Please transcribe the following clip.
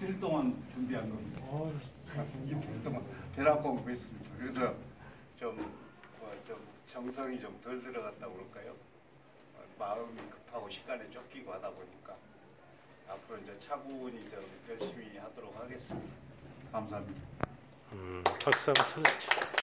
이틀 동안 준비한 겁니다. 이틀 동안 배락 공부했습니다. 그래서 좀, 뭐, 좀 정성이 좀 덜 들어갔다고 그럴까요? 마음이 급하고 시간에 쫓기고 하다 보니까 앞으로 이제 차분히 좀 열심히 하도록 하겠습니다. 감사합니다. 음, 박수 한번 쳐주시죠.